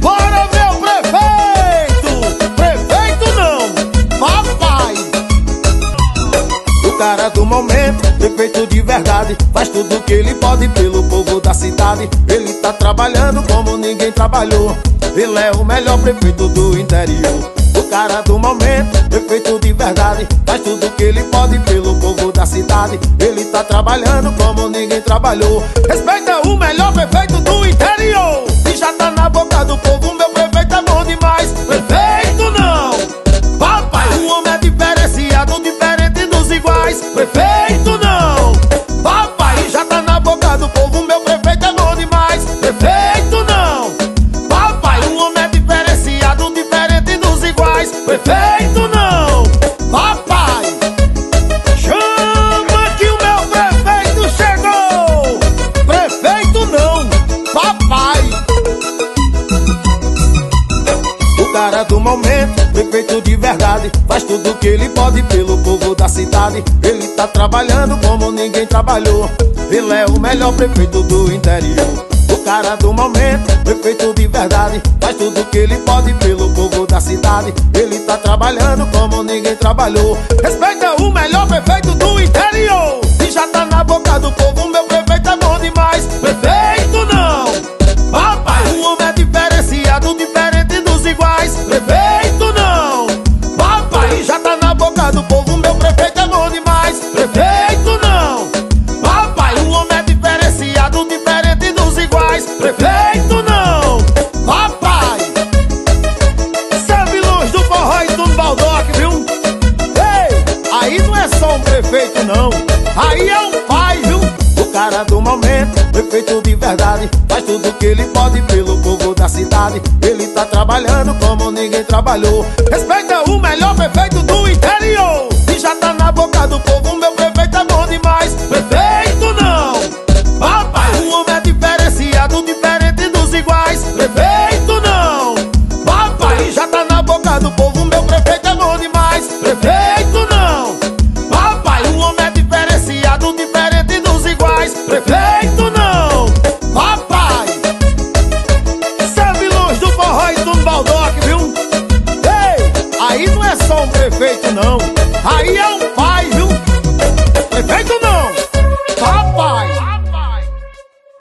Bora o prefeito! Prefeito não, papai! O cara do momento, prefeito de verdade Faz tudo que ele pode pelo povo da cidade. Ele tá trabalhando como ninguém trabalhou. Ele é o melhor prefeito do interior. O cara do momento, prefeito de verdade Faz tudo que ele pode pelo povo da cidade. Ele tá trabalhando como ninguém trabalhou. Respeita o melhor prefeito do interior cara do momento, prefeito de verdade. Faz tudo que ele pode pelo povo da cidade. Ele tá trabalhando como ninguém trabalhou. Ele é o melhor prefeito do interior. O cara do momento, prefeito de verdade. Faz tudo que ele pode pelo povo da cidade. Ele tá trabalhando como ninguém trabalhou. Respeita o melhor prefeito do interior! E já tá na boca do povo, aí não é só um prefeito não, aí é um pai, viu? O cara do momento, prefeito de verdade Faz tudo que ele pode pelo povo da cidade Ele tá trabalhando como ninguém trabalhou Respeita o melhor prefeito do interior!